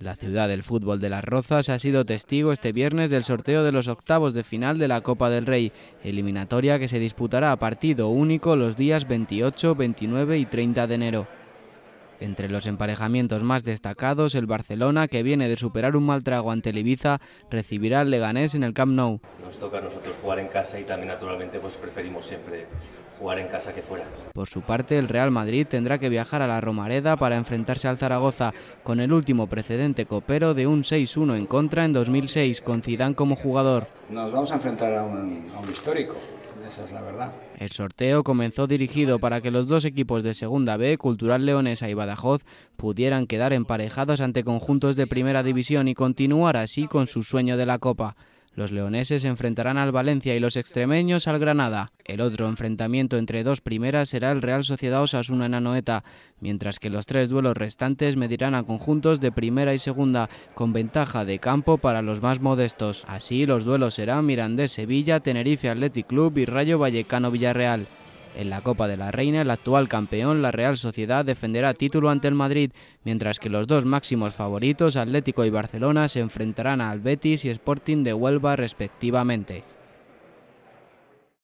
La ciudad del fútbol de Las Rozas ha sido testigo este viernes del sorteo de los octavos de final de la Copa del Rey, eliminatoria que se disputará a partido único los días 28, 29 y 30 de enero. Entre los emparejamientos más destacados, el Barcelona, que viene de superar un mal trago ante el Ibiza, recibirá al Leganés en el Camp Nou. Nos toca a nosotros jugar en casa y también naturalmente pues preferimos siempre jugar en casa que fuera. Por su parte, el Real Madrid tendrá que viajar a la Romareda para enfrentarse al Zaragoza, con el último precedente copero de un 6-1 en contra en 2006, con Zidane como jugador. Nos vamos a enfrentar a un, a un histórico, esa es la verdad. El sorteo comenzó dirigido para que los dos equipos de Segunda B, Cultural Leonesa y Badajoz, pudieran quedar emparejados ante conjuntos de Primera División y continuar así con su sueño de la Copa. Los leoneses se enfrentarán al Valencia y los extremeños al Granada. El otro enfrentamiento entre dos primeras será el Real Sociedad Osasuna en Anoeta, mientras que los tres duelos restantes medirán a conjuntos de primera y segunda, con ventaja de campo para los más modestos. Así, los duelos serán Mirandés Sevilla, Tenerife Athletic Club y Rayo Vallecano Villarreal. En la Copa de la Reina, el actual campeón, la Real Sociedad, defenderá título ante el Madrid, mientras que los dos máximos favoritos, Atlético y Barcelona, se enfrentarán al Betis y Sporting de Huelva respectivamente.